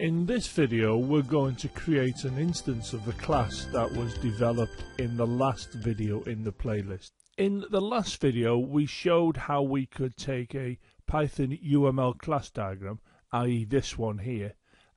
In this video we're going to create an instance of the class that was developed in the last video in the playlist. In the last video we showed how we could take a Python UML class diagram, i.e. this one here,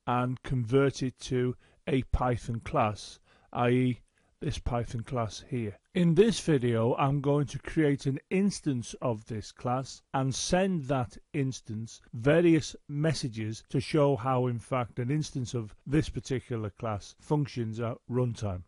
and convert it to a Python class, i.e this Python class here. In this video I'm going to create an instance of this class and send that instance various messages to show how in fact an instance of this particular class functions at runtime.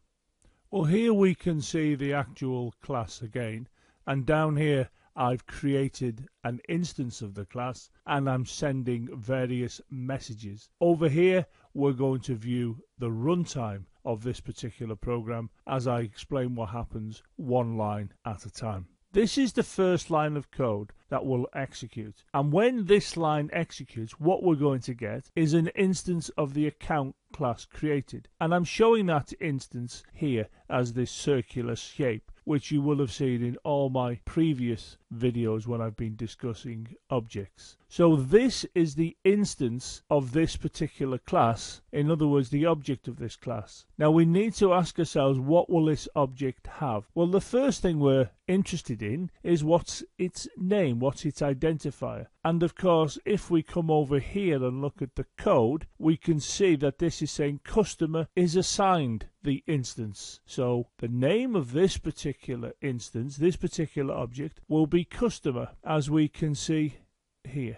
Well here we can see the actual class again and down here I've created an instance of the class and I'm sending various messages. Over here we're going to view the runtime of this particular program as I explain what happens one line at a time. This is the first line of code that will execute. And when this line executes, what we're going to get is an instance of the account class created. And I'm showing that instance here as this circular shape which you will have seen in all my previous videos when I've been discussing objects. So this is the instance of this particular class, in other words the object of this class. Now we need to ask ourselves what will this object have? Well the first thing we're interested in is what's its name, what's its identifier. And of course if we come over here and look at the code we can see that this is saying customer is assigned the instance. So the name of this particular instance, this particular object, will be customer, as we can see here.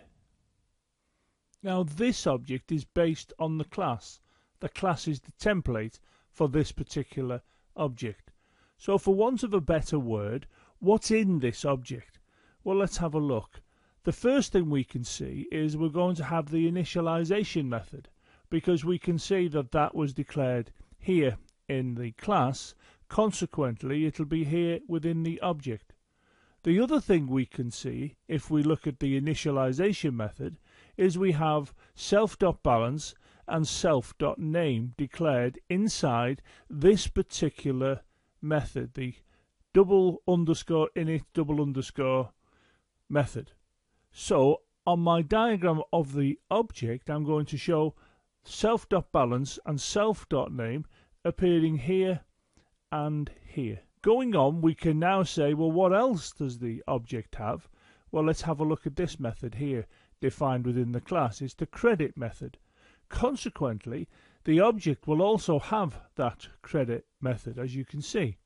Now this object is based on the class. The class is the template for this particular object. So for want of a better word, what's in this object? Well, let's have a look. The first thing we can see is we're going to have the initialization method because we can see that that was declared here in the class, consequently it'll be here within the object. The other thing we can see, if we look at the initialization method, is we have self.balance and self.name declared inside this particular method, the double underscore init double underscore method. So on my diagram of the object, I'm going to show self.balance and self.name appearing here and here. Going on, we can now say, well, what else does the object have? Well, let's have a look at this method here, defined within the class. It's the credit method. Consequently, the object will also have that credit method, as you can see.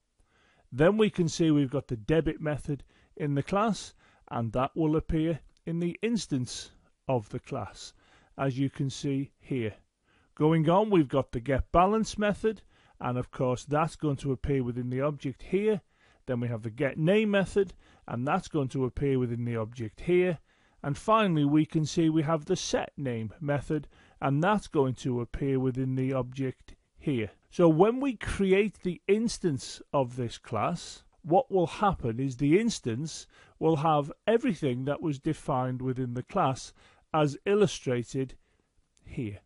Then we can see we've got the debit method in the class, and that will appear in the instance of the class, as you can see here. Going on, we've got the get balance method, and of course that's going to appear within the object here. Then we have the get name method and that's going to appear within the object here. And finally we can see we have the set name method and that's going to appear within the object here. So when we create the instance of this class what will happen is the instance will have everything that was defined within the class as illustrated here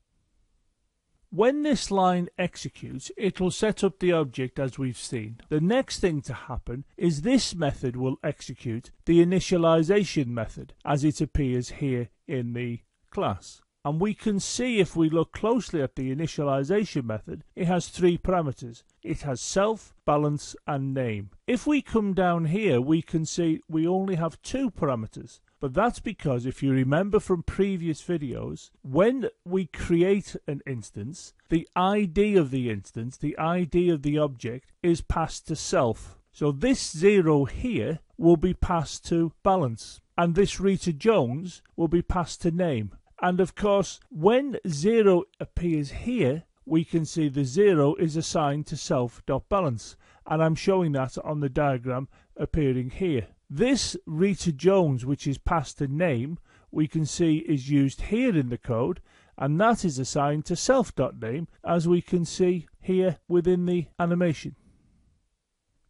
when this line executes, it will set up the object as we've seen. The next thing to happen is this method will execute the initialization method as it appears here in the class. And we can see if we look closely at the initialization method, it has three parameters. It has self, balance, and name. If we come down here, we can see we only have two parameters. But that's because if you remember from previous videos, when we create an instance, the ID of the instance, the ID of the object, is passed to self. So this zero here will be passed to balance. And this Rita Jones will be passed to name. And of course, when zero appears here, we can see the zero is assigned to self.balance. And I'm showing that on the diagram appearing here. This Rita Jones, which is passed a name, we can see is used here in the code, and that is assigned to self.name, as we can see here within the animation.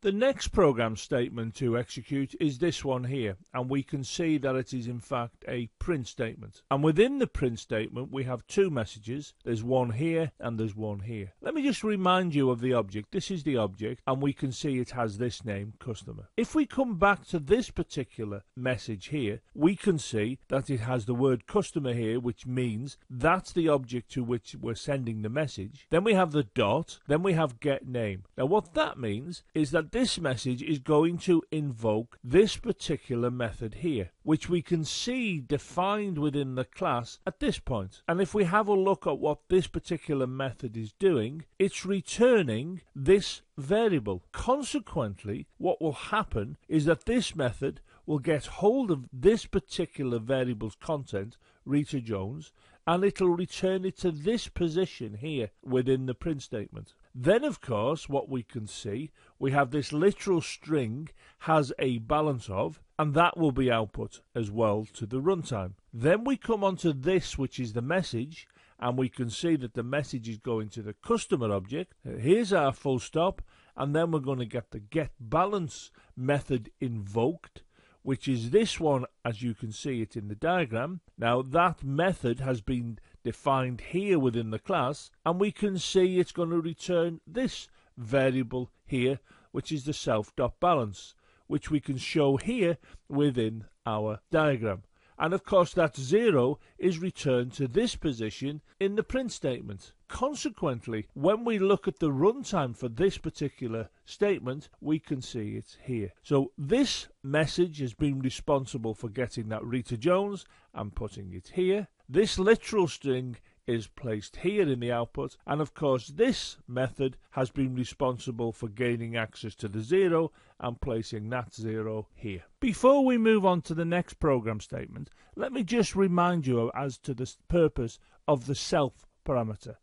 The next program statement to execute is this one here, and we can see that it is in fact a print statement. And within the print statement, we have two messages. There's one here and there's one here. Let me just remind you of the object. This is the object, and we can see it has this name, customer. If we come back to this particular message here, we can see that it has the word customer here, which means that's the object to which we're sending the message. Then we have the dot, then we have get name. Now what that means is that this message is going to invoke this particular method here, which we can see defined within the class at this point. And if we have a look at what this particular method is doing, it's returning this variable. Consequently, what will happen is that this method will get hold of this particular variable's content, Rita Jones, and it'll return it to this position here within the print statement. Then, of course, what we can see, we have this literal string has a balance of, and that will be output as well to the runtime. Then we come on to this, which is the message, and we can see that the message is going to the customer object. Here's our full stop, and then we're going to get the get balance method invoked which is this one as you can see it in the diagram. Now that method has been defined here within the class and we can see it's going to return this variable here which is the self.balance which we can show here within our diagram. And of course that zero is returned to this position in the print statement. Consequently, when we look at the runtime for this particular statement, we can see it here. So this message has been responsible for getting that Rita Jones and putting it here. This literal string is placed here in the output and of course this method has been responsible for gaining access to the zero and placing that zero here. Before we move on to the next program statement let me just remind you as to the purpose of the self parameter.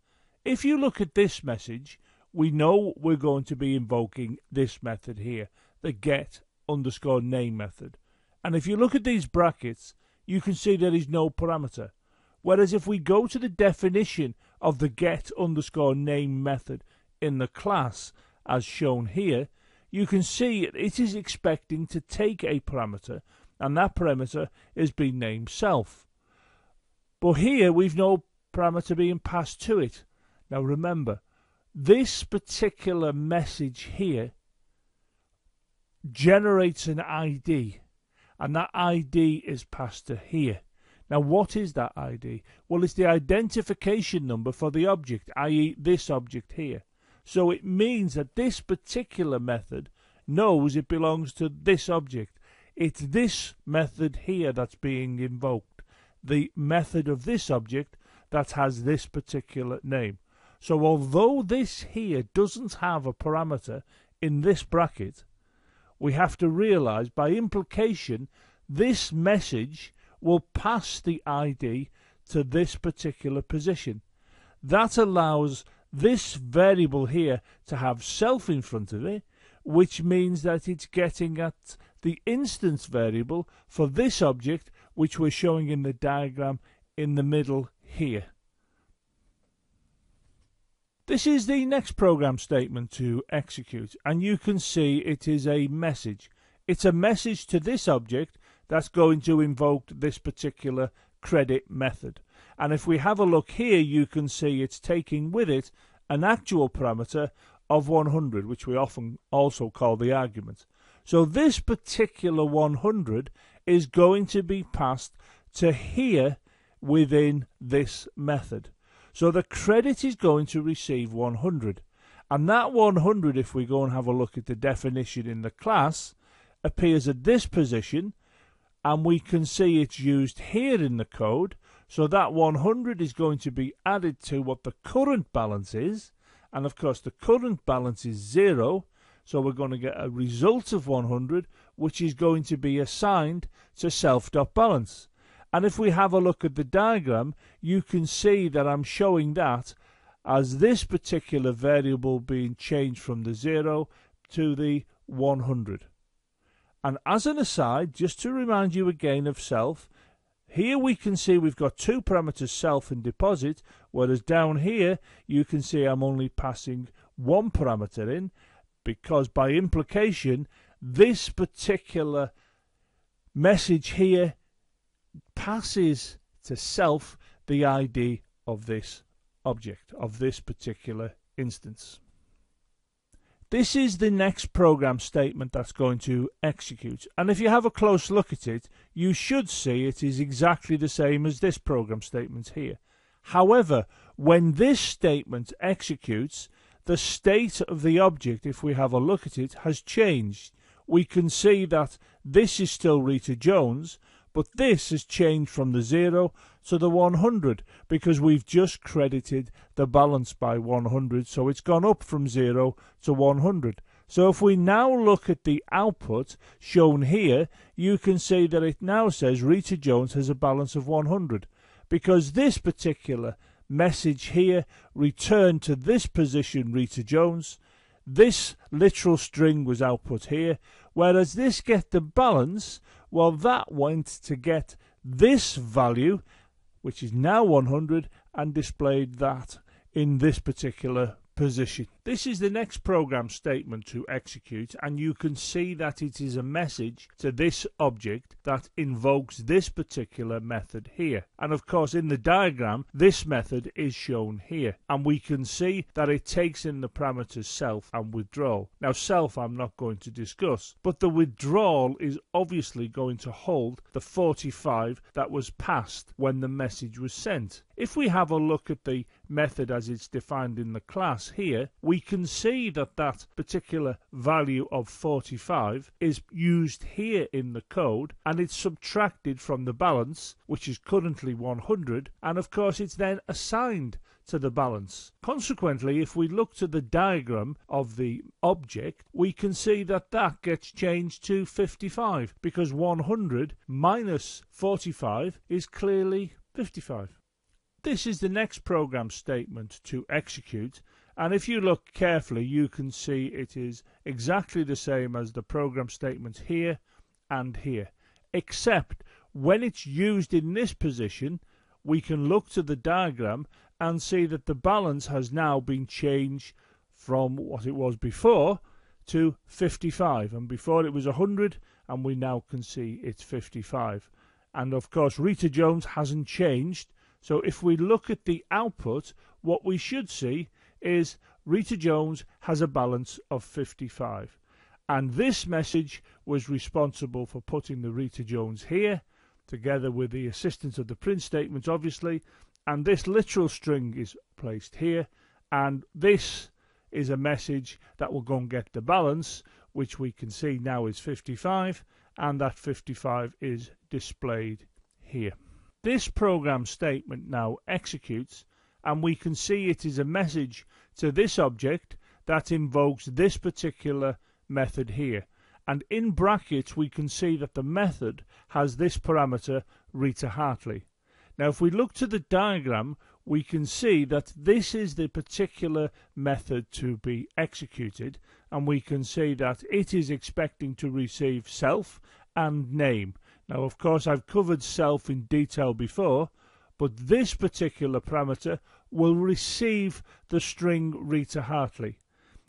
If you look at this message we know we're going to be invoking this method here the get underscore name method and if you look at these brackets you can see there is no parameter Whereas if we go to the definition of the get underscore name method in the class as shown here, you can see it is expecting to take a parameter and that parameter is being named self. But here we've no parameter being passed to it. Now remember, this particular message here generates an ID and that ID is passed to here. Now, what is that ID? Well, it's the identification number for the object, i.e. this object here. So it means that this particular method knows it belongs to this object. It's this method here that's being invoked, the method of this object that has this particular name. So although this here doesn't have a parameter in this bracket, we have to realize by implication this message will pass the ID to this particular position. That allows this variable here to have self in front of it, which means that it's getting at the instance variable for this object, which we're showing in the diagram in the middle here. This is the next program statement to execute, and you can see it is a message. It's a message to this object that's going to invoke this particular credit method. And if we have a look here, you can see it's taking with it an actual parameter of 100, which we often also call the argument. So this particular 100 is going to be passed to here within this method. So the credit is going to receive 100. And that 100, if we go and have a look at the definition in the class, appears at this position and we can see it's used here in the code. So that 100 is going to be added to what the current balance is. And of course the current balance is zero. So we're going to get a result of 100 which is going to be assigned to self.balance and if we have a look at the diagram you can see that I'm showing that as this particular variable being changed from the 0 to the 100 and as an aside, just to remind you again of self, here we can see we've got two parameters, self and deposit, whereas down here you can see I'm only passing one parameter in. because by implication, this particular message here passes to self the ID of this object, of this particular instance. This is the next program statement that's going to execute. And if you have a close look at it, you should see it is exactly the same as this program statement here. However, when this statement executes, the state of the object, if we have a look at it, has changed. We can see that this is still Rita Jones, but this has changed from the 0 to the 100 because we've just credited the balance by 100 so it's gone up from 0 to 100 so if we now look at the output shown here you can see that it now says Rita Jones has a balance of 100 because this particular message here returned to this position Rita Jones this literal string was output here whereas this get the balance well, that went to get this value, which is now 100, and displayed that in this particular position. This is the next program statement to execute and you can see that it is a message to this object that invokes this particular method here. And of course in the diagram this method is shown here and we can see that it takes in the parameters self and withdrawal. Now self I'm not going to discuss but the withdrawal is obviously going to hold the 45 that was passed when the message was sent. If we have a look at the method as it's defined in the class here, we can see that that particular value of 45 is used here in the code and it's subtracted from the balance, which is currently 100, and of course it's then assigned to the balance. Consequently, if we look to the diagram of the object, we can see that that gets changed to 55 because 100 minus 45 is clearly 55. This is the next program statement to execute and if you look carefully you can see it is exactly the same as the program statements here and here except when it's used in this position we can look to the diagram and see that the balance has now been changed from what it was before to 55 and before it was 100 and we now can see it's 55 and of course Rita Jones hasn't changed so if we look at the output, what we should see is Rita Jones has a balance of 55. And this message was responsible for putting the Rita Jones here, together with the assistance of the print statements, obviously. And this literal string is placed here. And this is a message that will go and get the balance, which we can see now is 55. And that 55 is displayed here. This program statement now executes and we can see it is a message to this object that invokes this particular method here. And in brackets we can see that the method has this parameter Rita Hartley. Now if we look to the diagram we can see that this is the particular method to be executed and we can see that it is expecting to receive self and name now, of course, I've covered self in detail before, but this particular parameter will receive the string Rita Hartley.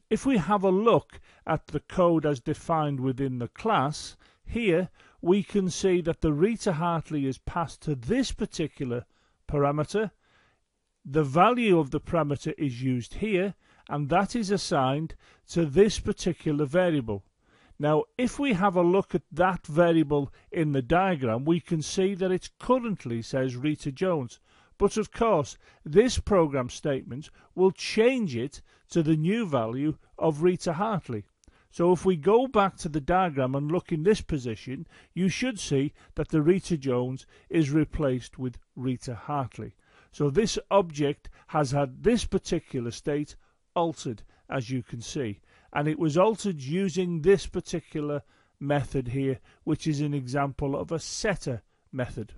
If we have a look at the code as defined within the class, here we can see that the Rita Hartley is passed to this particular parameter. The value of the parameter is used here, and that is assigned to this particular variable. Now, if we have a look at that variable in the diagram, we can see that it currently says Rita Jones. But of course, this program statement will change it to the new value of Rita Hartley. So if we go back to the diagram and look in this position, you should see that the Rita Jones is replaced with Rita Hartley. So this object has had this particular state altered, as you can see and it was altered using this particular method here which is an example of a setter method.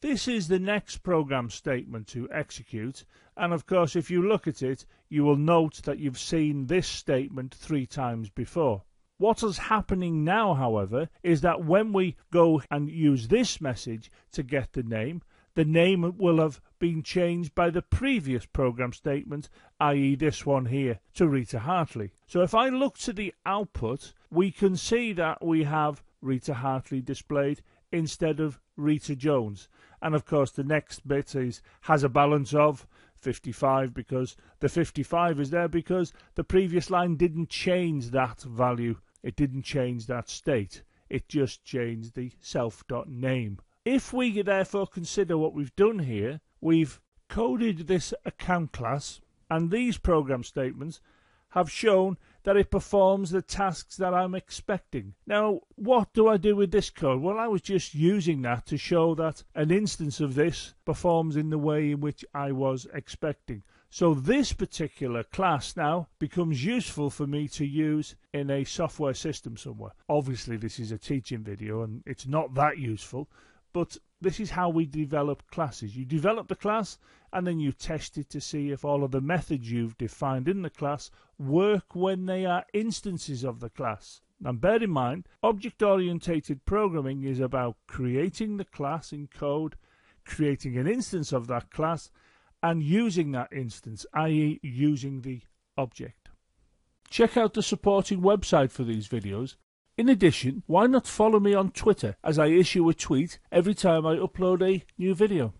This is the next program statement to execute and of course if you look at it you will note that you've seen this statement three times before. What is happening now however is that when we go and use this message to get the name the name will have been changed by the previous program statement, i.e. this one here, to Rita Hartley. So if I look to the output, we can see that we have Rita Hartley displayed instead of Rita Jones. And of course, the next bit is has a balance of 55 because the 55 is there because the previous line didn't change that value. It didn't change that state. It just changed the self.name. If we therefore consider what we've done here, we've coded this account class and these program statements have shown that it performs the tasks that I'm expecting. Now, what do I do with this code? Well, I was just using that to show that an instance of this performs in the way in which I was expecting. So this particular class now becomes useful for me to use in a software system somewhere. Obviously, this is a teaching video and it's not that useful, but this is how we develop classes. You develop the class and then you test it to see if all of the methods you've defined in the class work when they are instances of the class. And bear in mind, object-oriented programming is about creating the class in code, creating an instance of that class, and using that instance, i.e. using the object. Check out the supporting website for these videos in addition, why not follow me on Twitter as I issue a tweet every time I upload a new video?